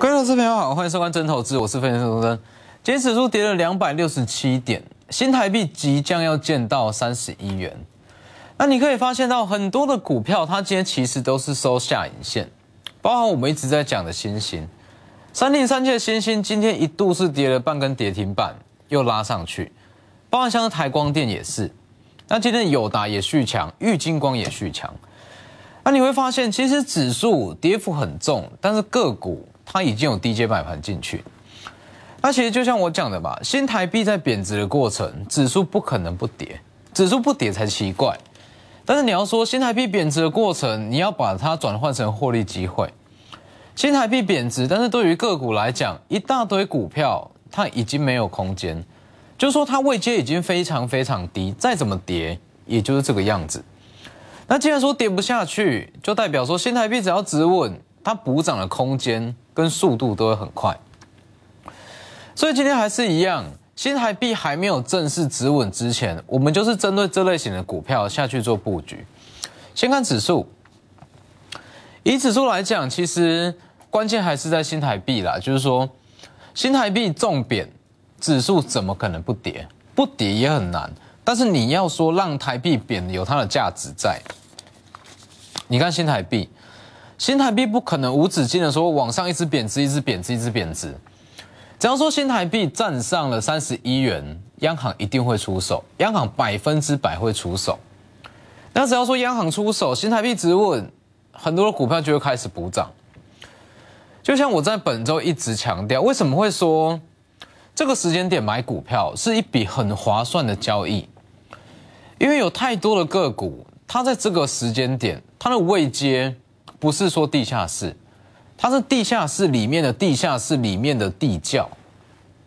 各位投资朋友好，欢迎收看真投资，我是分析师钟真。今天指数跌了两百六十七点，新台币即将要见到三十一元。那你可以发现到很多的股票，它今天其实都是收下影线，包含我们一直在讲的新星，三零三七的新星今天一度是跌了半根跌停板，又拉上去，包含像是台光电也是。那今天友达也续强，玉金光也续强。那你会发现，其实指数跌幅很重，但是个股它已经有低阶买盘进去。那其实就像我讲的吧，新台币在贬值的过程，指数不可能不跌，指数不跌才奇怪。但是你要说新台币贬值的过程，你要把它转换成获利机会。新台币贬值，但是对于个股来讲，一大堆股票它已经没有空间，就是说它位阶已经非常非常低，再怎么跌，也就是这个样子。那既然说跌不下去，就代表说新台币只要止稳，它补涨的空间跟速度都会很快。所以今天还是一样。新台币还没有正式止稳之前，我们就是针对这类型的股票下去做布局。先看指数，以指数来讲，其实关键还是在新台币啦，就是说新台币重贬，指数怎么可能不跌？不跌也很难。但是你要说让台币贬，有它的价值在。你看新台币，新台币不可能无止境的说往上一直贬值，一直贬值，一直贬值。只要说新台币站上了三十一元，央行一定会出手，央行百分之百会出手。那只要说央行出手，新台币止稳，很多的股票就会开始补涨。就像我在本周一直强调，为什么会说这个时间点买股票是一笔很划算的交易？因为有太多的个股，它在这个时间点，它的位阶不是说地下室。它是地下室里面的地下室里面的地窖，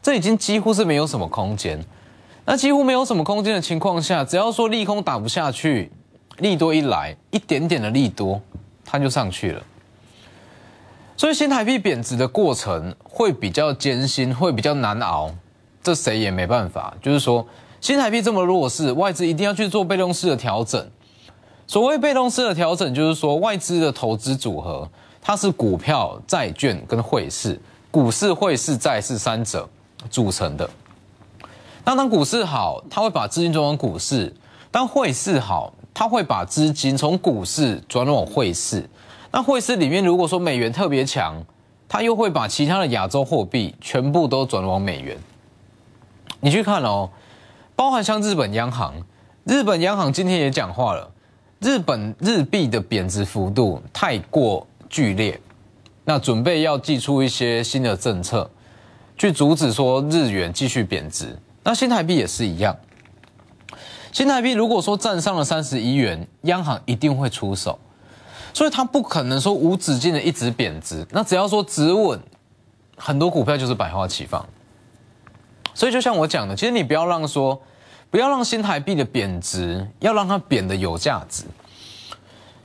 这已经几乎是没有什么空间。那几乎没有什么空间的情况下，只要说利空打不下去，利多一来，一点点的利多，它就上去了。所以新台币贬值的过程会比较艰辛，会比较难熬，这谁也没办法。就是说新台币这么弱势，外资一定要去做被动式的调整。所谓被动式的调整，就是说外资的投资组合。它是股票、债券跟汇市，股市、汇市、债市三者组成的。那当股市好，它会把资金转往股市；当汇市好，它会把资金从股市转往汇市。那汇市里面，如果说美元特别强，它又会把其他的亚洲货币全部都转往美元。你去看哦，包含像日本央行，日本央行今天也讲话了，日本日币的贬值幅度太过。剧烈，那准备要寄出一些新的政策，去阻止说日元继续贬值。那新台币也是一样，新台币如果说站上了三十一元，央行一定会出手，所以它不可能说无止境的一直贬值。那只要说止稳，很多股票就是百花齐放。所以就像我讲的，其实你不要让说，不要让新台币的贬值，要让它贬的有价值。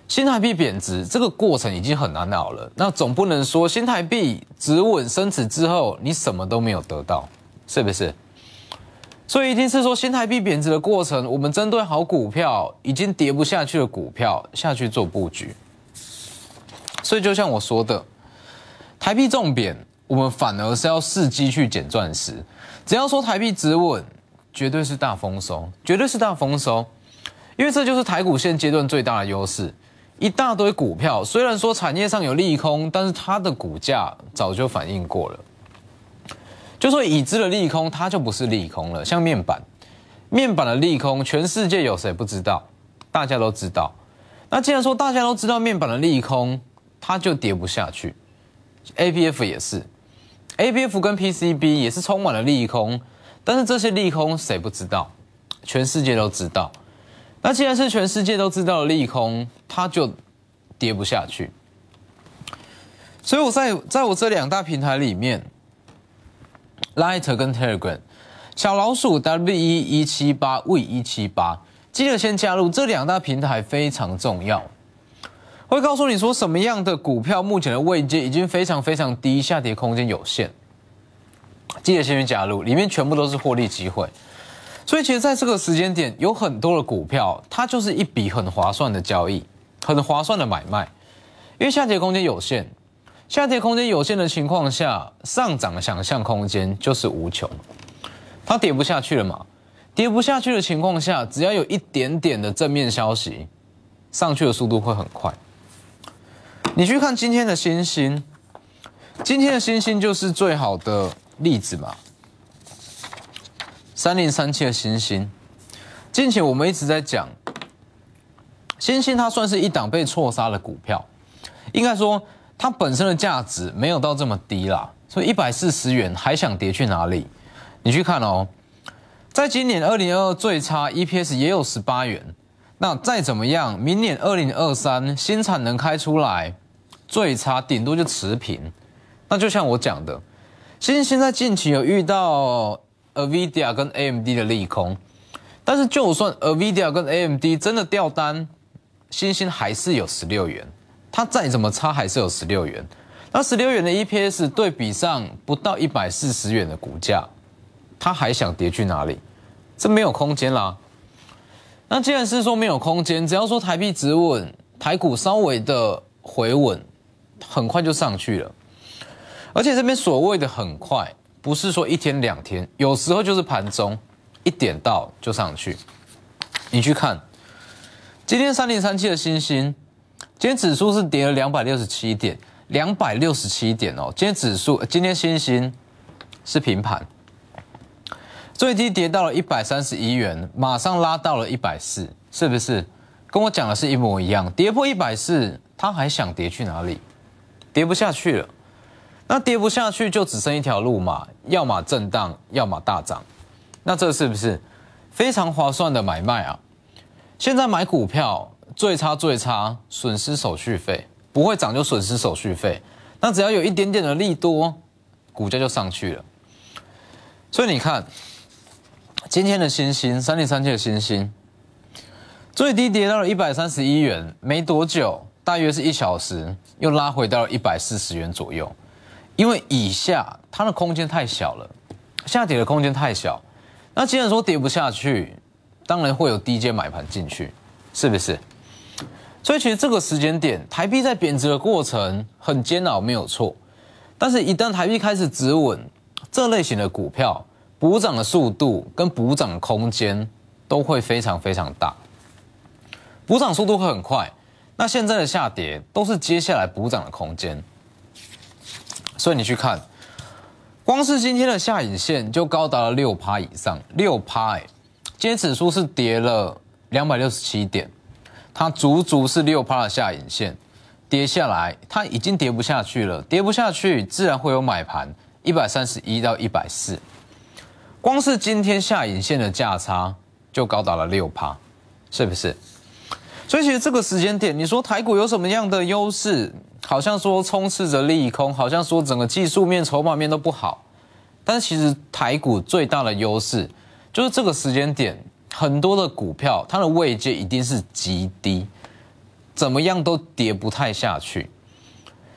新台币贬值这个过程已经很难熬了，那总不能说新台币止稳升值之后，你什么都没有得到，是不是？所以一定是说新台币贬值的过程，我们针对好股票已经跌不下去的股票下去做布局。所以就像我说的，台币重贬，我们反而是要伺机去捡钻石。只要说台币止稳，绝对是大丰收，绝对是大丰收，因为这就是台股现阶段最大的优势。一大堆股票，虽然说产业上有利空，但是它的股价早就反映过了。就说已知的利空，它就不是利空了。像面板，面板的利空，全世界有谁不知道？大家都知道。那既然说大家都知道面板的利空，它就跌不下去。A P F 也是，A P F 跟 P C B 也是充满了利空，但是这些利空谁不知道？全世界都知道。那既然是全世界都知道的利空，它就跌不下去。所以我在在我这两大平台里面，Light 跟 Telegram，小老鼠 W 一一七八 V 一七八，记得先加入这两大平台非常重要。会告诉你说什么样的股票目前的位阶已经非常非常低，下跌空间有限。记得先去加入，里面全部都是获利机会。所以其实，在这个时间点，有很多的股票，它就是一笔很划算的交易，很划算的买卖。因为下跌空间有限，下跌空间有限的情况下，上涨的想象空间就是无穷。它跌不下去了嘛？跌不下去的情况下，只要有一点点的正面消息，上去的速度会很快。你去看今天的星星，今天的星星就是最好的例子嘛。三零三七的星星，近期我们一直在讲，星星它算是一档被错杀的股票，应该说它本身的价值没有到这么低啦，所以一百四十元还想跌去哪里？你去看哦，在今年二零二二最差 EPS 也有十八元，那再怎么样，明年二零二三新产能开出来，最差顶多就持平。那就像我讲的，星星在近期有遇到。Nvidia 跟 AMD 的利空，但是就算 Nvidia 跟 AMD 真的掉单，星星还是有十六元，它再怎么差还是有十六元。那十六元的 EPS 对比上不到一百四十元的股价，它还想跌去哪里？这没有空间啦。那既然是说没有空间，只要说台币止稳，台股稍微的回稳，很快就上去了。而且这边所谓的很快。不是说一天两天，有时候就是盘中一点到就上去。你去看今天三零三七的星星，今天指数是跌了两百六十七点，两百六十七点哦。今天指数，今天星星是平盘，最低跌到了一百三十一元，马上拉到了一百四，是不是？跟我讲的是一模一样，跌破一百四，他还想跌去哪里？跌不下去了。那跌不下去就只剩一条路嘛，要么震荡，要么大涨。那这是不是非常划算的买卖啊？现在买股票最差最差，损失手续费，不会涨就损失手续费。那只要有一点点的利多，股价就上去了。所以你看，今天的星星三零三七的星星，最低跌到了一百三十一元，没多久，大约是一小时，又拉回到了一百四十元左右。因为以下它的空间太小了，下跌的空间太小，那既然说跌不下去，当然会有低阶买盘进去，是不是？所以其实这个时间点，台币在贬值的过程很煎熬，没有错。但是，一旦台币开始止稳，这类型的股票补涨的速度跟补涨的空间都会非常非常大，补涨速度会很快。那现在的下跌都是接下来补涨的空间。所以你去看，光是今天的下影线就高达了六趴以上，六趴哎，今天指数是跌了两百六十七点，它足足是六趴的下影线，跌下来它已经跌不下去了，跌不下去自然会有买盘，一百三十一到一百四，光是今天下影线的价差就高达了六趴，是不是？所以其实这个时间点，你说台股有什么样的优势？好像说充斥着利空，好像说整个技术面、筹码面都不好。但其实台股最大的优势就是这个时间点，很多的股票它的位阶一定是极低，怎么样都跌不太下去。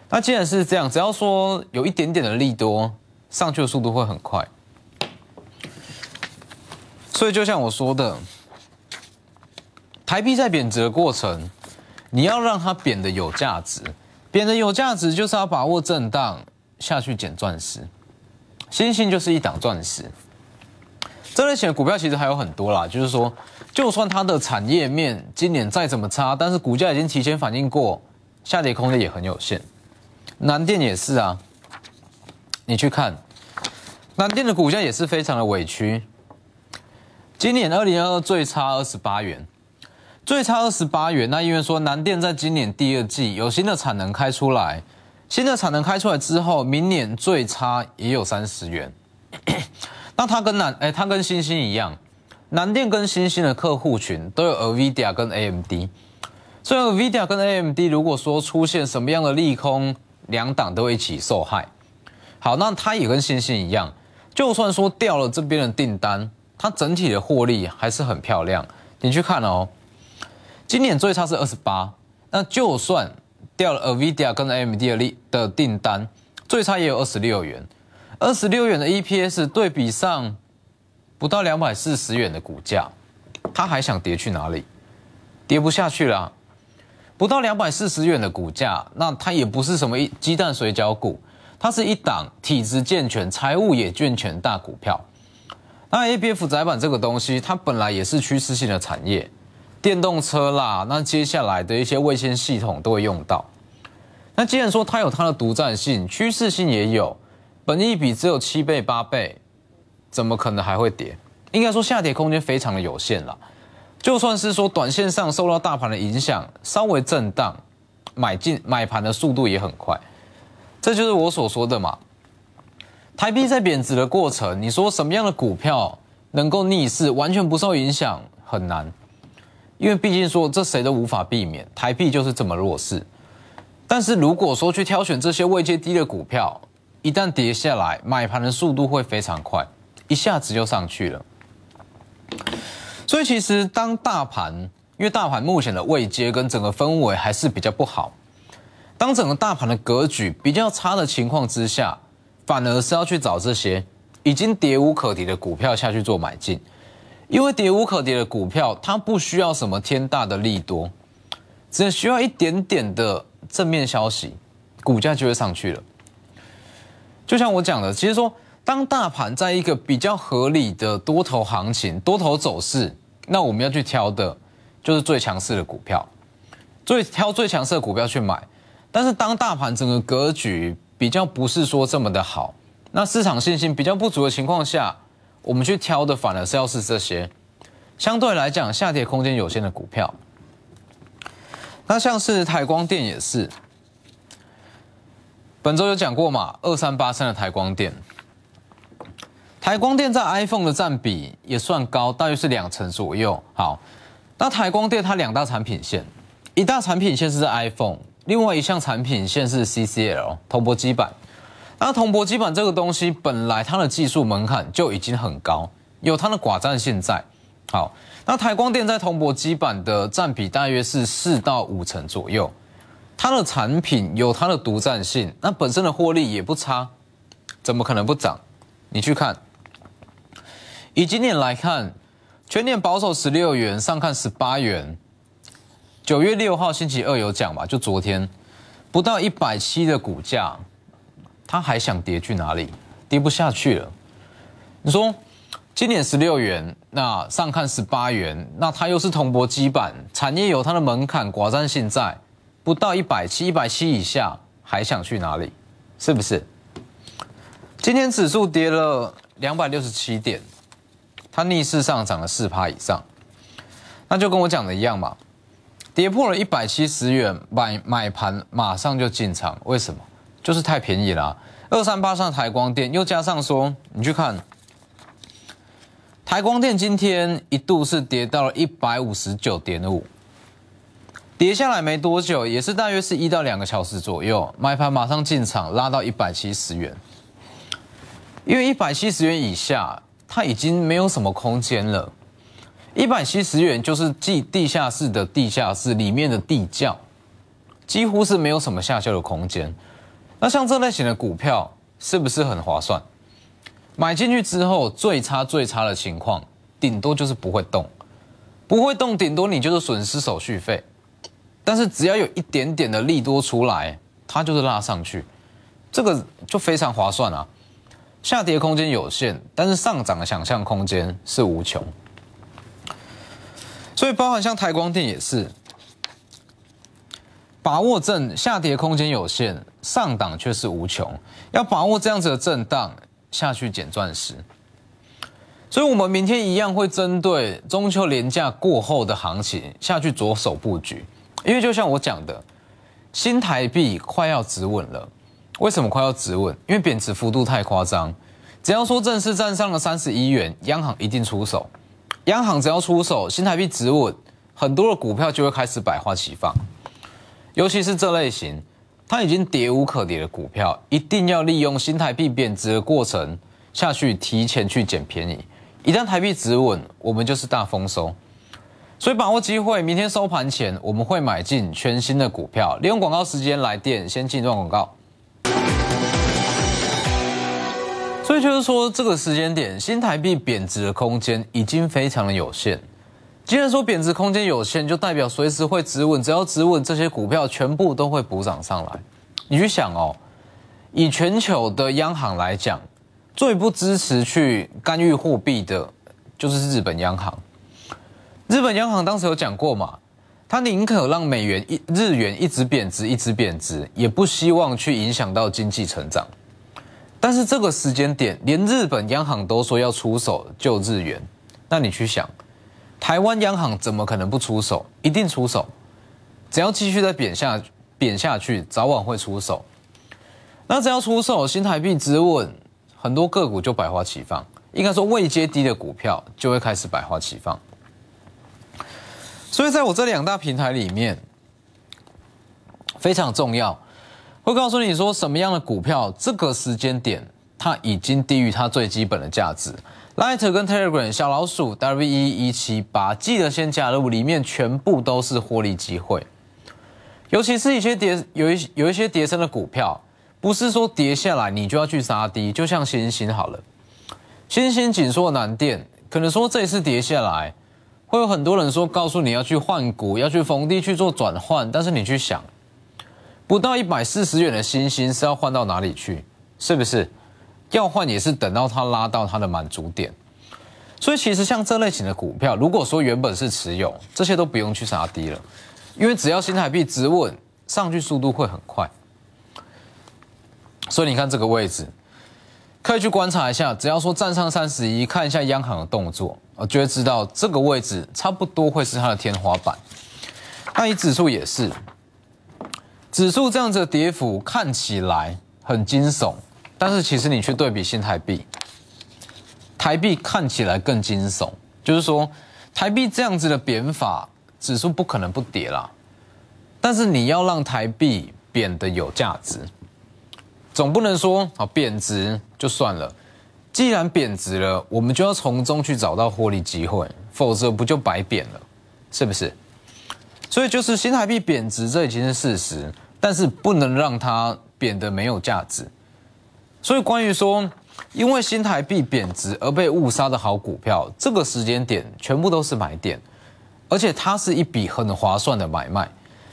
那既然是这样，只要说有一点点的利多，上去的速度会很快。所以就像我说的，台币在贬值的过程，你要让它贬的有价值。贬的有价值，就是要把握震荡下去捡钻石。星星就是一档钻石。这类型的股票其实还有很多啦，就是说，就算它的产业面今年再怎么差，但是股价已经提前反应过，下跌空间也很有限。南电也是啊，你去看，南电的股价也是非常的委屈。今年二零二二最差二十八元。最差二十八元，那因为说南电在今年第二季有新的产能开出来，新的产能开出来之后，明年最差也有三十元。那它跟南哎，它跟星星一样，南电跟星星的客户群都有 Nvidia 跟 AMD，所以 Nvidia 跟 AMD 如果说出现什么样的利空，两党都一起受害。好，那它也跟星星一样，就算说掉了这边的订单，它整体的获利还是很漂亮。你去看哦。今年最差是二十八，那就算掉了 Nvidia 跟 AMD 的的订单，最差也有二十六元，二十六元的 EPS 对比上不到两百四十元的股价，它还想跌去哪里？跌不下去了。不到两百四十元的股价，那它也不是什么鸡蛋水饺股，它是一档体质健全、财务也健全大股票。那 A B F 窄板这个东西，它本来也是趋势性的产业，电动车啦，那接下来的一些卫星系统都会用到。那既然说它有它的独占性，趋势性也有，本益比只有七倍八倍，怎么可能还会跌？应该说下跌空间非常的有限啦。就算是说短线上受到大盘的影响，稍微震荡，买进买盘的速度也很快。这就是我所说的嘛。台币在贬值的过程，你说什么样的股票能够逆势完全不受影响很难，因为毕竟说这谁都无法避免，台币就是这么弱势。但是如果说去挑选这些位阶低的股票，一旦跌下来，买盘的速度会非常快，一下子就上去了。所以其实当大盘，因为大盘目前的位阶跟整个氛围还是比较不好，当整个大盘的格局比较差的情况之下。反而是要去找这些已经跌无可跌的股票下去做买进，因为跌无可跌的股票，它不需要什么天大的利多，只需要一点点的正面消息，股价就会上去了。就像我讲的，其实说，当大盘在一个比较合理的多头行情、多头走势，那我们要去挑的就是最强势的股票，最挑最强势的股票去买。但是当大盘整个格局，比较不是说这么的好，那市场信心比较不足的情况下，我们去挑的反而是要是这些相对来讲下跌空间有限的股票。那像是台光电也是，本周有讲过嘛，二三八三的台光电，台光电在 iPhone 的占比也算高，大约是两成左右。好，那台光电它两大产品线，一大产品线是在 iPhone。另外一项产品线是 CCL 铜箔基板，那铜箔基板这个东西本来它的技术门槛就已经很高，有它的寡占性在。好，那台光电在铜箔基板的占比大约是四到五成左右，它的产品有它的独占性，那本身的获利也不差，怎么可能不涨？你去看，以今年来看，全年保守十六元，上看十八元。九月六号星期二有讲嘛？就昨天不到一百七的股价，他还想跌去哪里？跌不下去了。你说今年十六元，那上看十八元，那它又是铜箔基板产业，有它的门槛寡占性在，不到一百七，一百七以下还想去哪里？是不是？今天指数跌了两百六十七点，它逆势上涨了四趴以上，那就跟我讲的一样嘛。跌破了一百七十元，买买盘马上就进场，为什么？就是太便宜了。二三八上台光电，又加上说，你去看台光电今天一度是跌到了一百五十九点五，跌下来没多久，也是大约是一到两个小时左右，买盘马上进场，拉到一百七十元。因为一百七十元以下，它已经没有什么空间了。一百七十元就是地地下室的地下室里面的地窖，几乎是没有什么下修的空间。那像这类型的股票是不是很划算？买进去之后最差最差的情况，顶多就是不会动，不会动，顶多你就是损失手续费。但是只要有一点点的利多出来，它就是拉上去，这个就非常划算啊。下跌空间有限，但是上涨的想象空间是无穷。所以，包含像台光电也是，把握正下跌空间有限，上档却是无穷，要把握这样子的震荡下去捡钻石。所以，我们明天一样会针对中秋连假过后的行情下去着手布局，因为就像我讲的，新台币快要止稳了。为什么快要止稳？因为贬值幅度太夸张，只要说正式站上了三十一元，央行一定出手。央行只要出手，新台币止稳，很多的股票就会开始百花齐放。尤其是这类型，它已经跌无可跌的股票，一定要利用新台币贬值的过程下去提前去捡便宜。一旦台币止稳，我们就是大丰收。所以把握机会，明天收盘前我们会买进全新的股票。利用广告时间来电，先进一段广告。所以就是说，这个时间点，新台币贬值的空间已经非常的有限。既然说贬值空间有限，就代表随时会止稳，只要止稳，这些股票全部都会补涨上来。你去想哦，以全球的央行来讲，最不支持去干预货币的，就是日本央行。日本央行当时有讲过嘛，他宁可让美元一日元一直贬值，一直贬值，也不希望去影响到经济成长。但是这个时间点，连日本央行都说要出手救日元，那你去想。台湾央行怎么可能不出手？一定出手，只要继续在贬下贬下去，早晚会出手。那只要出手，新台币止稳，很多个股就百花齐放。应该说，未接低的股票就会开始百花齐放。所以，在我这两大平台里面，非常重要，会告诉你说什么样的股票，这个时间点它已经低于它最基本的价值。Light 跟 Telegram 小老鼠 W E 一七八，记得先加入，里面全部都是获利机会。尤其是一些跌有一有一些跌升的股票，不是说跌下来你就要去杀低，就像星星好了，星星紧缩难电，可能说这一次跌下来，会有很多人说告诉你要去换股，要去逢低去做转换，但是你去想，不到一百四十元的星星是要换到哪里去？是不是？要换也是等到它拉到它的满足点，所以其实像这类型的股票，如果说原本是持有，这些都不用去杀低了，因为只要新台币止稳，上去速度会很快。所以你看这个位置，可以去观察一下，只要说站上三十一，看一下央行的动作，就会知道这个位置差不多会是它的天花板。那以指数也是，指数这样子的跌幅看起来很惊悚。但是其实你去对比新台币，台币看起来更惊悚。就是说，台币这样子的贬法，指数不可能不跌啦。但是你要让台币贬得有价值，总不能说啊贬值就算了。既然贬值了，我们就要从中去找到获利机会，否则不就白贬了？是不是？所以就是新台币贬值，这已经是事实，但是不能让它贬得没有价值。所以，关于说因为新台币贬值而被误杀的好股票，这个时间点全部都是买点，而且它是一笔很划算的买卖。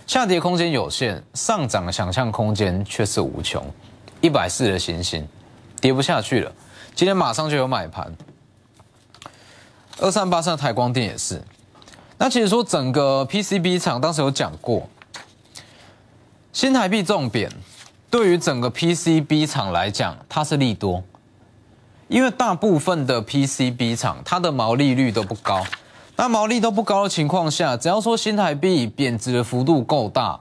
下跌空间有限，上涨的想象空间却是无穷。一百四的行星跌不下去了，今天马上就有买盘。二三八三台光电也是。那其实说整个 PCB 厂当时有讲过，新台币重贬。对于整个 PCB 厂来讲，它是利多，因为大部分的 PCB 厂它的毛利率都不高，那毛利都不高的情况下，只要说新台币贬值的幅度够大，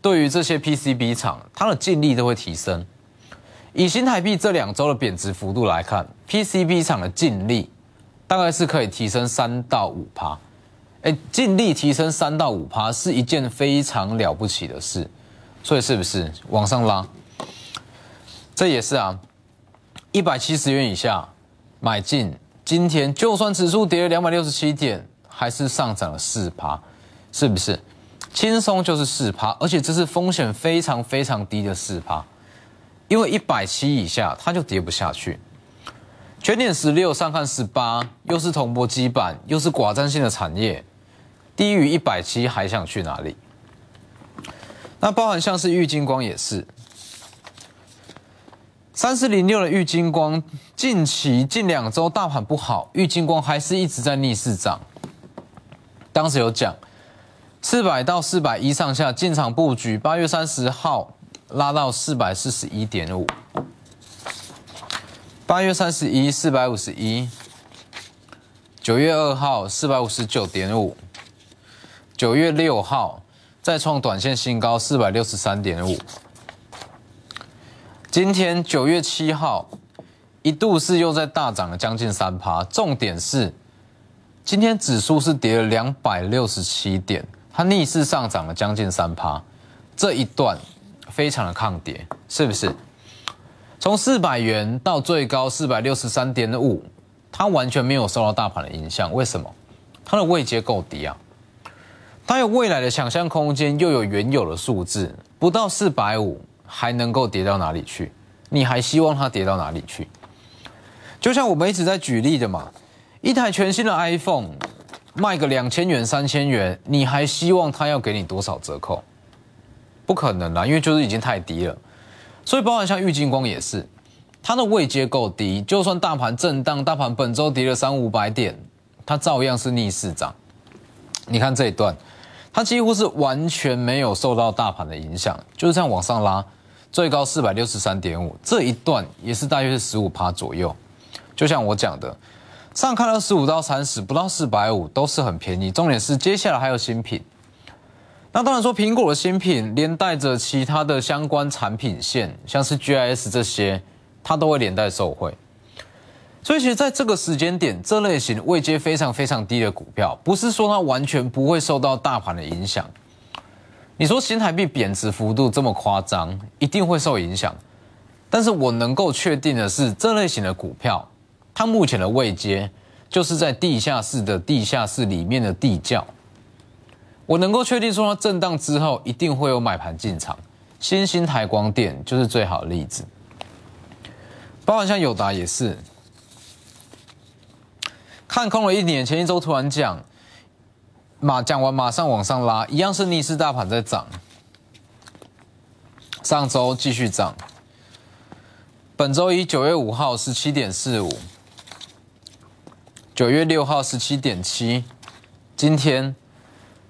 对于这些 PCB 厂，它的净利都会提升。以新台币这两周的贬值幅度来看，PCB 厂的净利大概是可以提升三到五趴，哎，净利提升三到五趴是一件非常了不起的事。所以是不是往上拉？这也是啊，一百七十元以下买进。今天就算指数跌了两百六十七点，还是上涨了四趴，是不是？轻松就是四趴，而且这是风险非常非常低的四趴，因为一百七以下它就跌不下去。全点十六上看十八，又是铜箔基板，又是寡占性的产业，低于一百七还想去哪里？那包含像是玉金光也是，三四零六的玉金光，近期近两周大盘不好，玉金光还是一直在逆势涨。当时有讲，四百到四百一上下进场布局，八月三十号拉到四百四十一点五，八月三十一四百五十一，九月二号四百五十九点五，九月六号。再创短线新高四百六十三点五。今天九月七号一度是又在大涨了将近三趴，重点是今天指数是跌了两百六十七点，它逆势上涨了将近三趴，这一段非常的抗跌，是不是？从四百元到最高四百六十三点五，它完全没有受到大盘的影响，为什么？它的位阶够低啊。它有未来的想象空间，又有原有的数字，不到四百五还能够跌到哪里去？你还希望它跌到哪里去？就像我们一直在举例的嘛，一台全新的 iPhone，卖个两千元、三千元，你还希望它要给你多少折扣？不可能啦，因为就是已经太低了。所以包含像玉金光也是，它的位阶够低，就算大盘震荡，大盘本周跌了三五百点，它照样是逆势涨。你看这一段，它几乎是完全没有受到大盘的影响，就是这样往上拉，最高四百六十三点五，这一段也是大约是十五趴左右。就像我讲的。上看到十五到三十，不到四百五都是很便宜。重点是接下来还有新品，那当然说苹果的新品连带着其他的相关产品线，像是 GIS 这些，它都会连带受惠。所以其实在这个时间点，这类型位阶非常非常低的股票，不是说它完全不会受到大盘的影响。你说新台币贬值幅度这么夸张，一定会受影响。但是我能够确定的是，这类型的股票。它目前的位阶就是在地下室的地下室里面的地窖。我能够确定说，它震荡之后一定会有买盘进场。新兴台光电就是最好的例子，包含像友达也是，看空了一年，前一周突然讲，马讲完马上往上拉，一样是逆势大盘在涨，上周继续涨，本周一九月五号十七点四五。九月六号十七点七，今天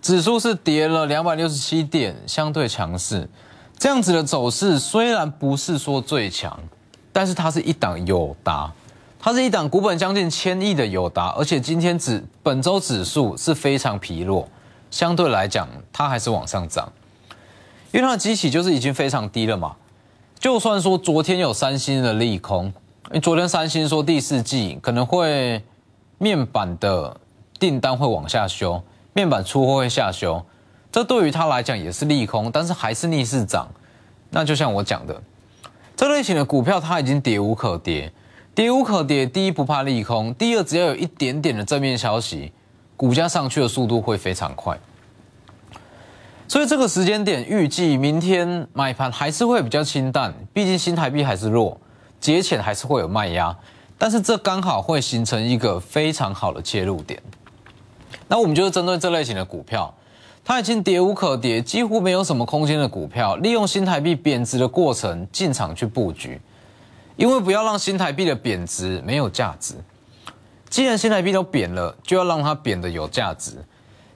指数是跌了两百六十七点，相对强势。这样子的走势虽然不是说最强，但是它是一档有达，它是一档股本将近千亿的友达，而且今天指本周指数是非常疲弱，相对来讲它还是往上涨，因为它的基期就是已经非常低了嘛。就算说昨天有三星的利空，因为昨天三星说第四季可能会。面板的订单会往下修，面板出货会下修，这对于它来讲也是利空，但是还是逆势涨。那就像我讲的，这类型的股票它已经跌无可跌，跌无可跌。第一不怕利空，第二只要有一点点的正面消息，股价上去的速度会非常快。所以这个时间点预计明天买盘还是会比较清淡，毕竟新台币还是弱，节前还是会有卖压。但是这刚好会形成一个非常好的切入点。那我们就是针对这类型的股票，它已经跌无可跌，几乎没有什么空间的股票，利用新台币贬值的过程进场去布局。因为不要让新台币的贬值没有价值。既然新台币都贬了，就要让它贬得有价值。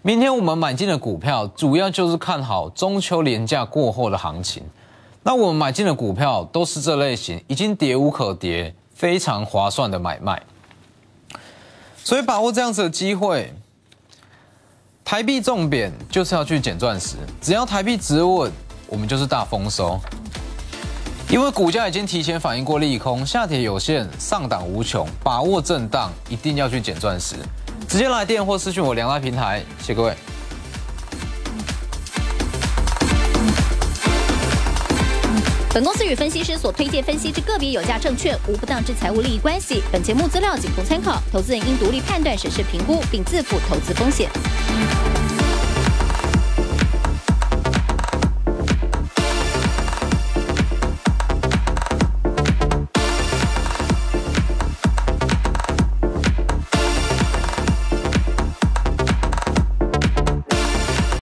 明天我们买进的股票，主要就是看好中秋连假过后的行情。那我们买进的股票都是这类型，已经跌无可跌。非常划算的买卖，所以把握这样子的机会，台币重贬就是要去捡钻石，只要台币止稳，我们就是大丰收。因为股价已经提前反应过利空，下跌有限，上档无穷，把握震荡，一定要去捡钻石。直接来电或私讯我两大平台，谢各位。本公司与分析师所推荐分析之个别有价证券无不当之财务利益关系。本节目资料仅供参考，投资人应独立判断、审视、评估，并自负投资风险。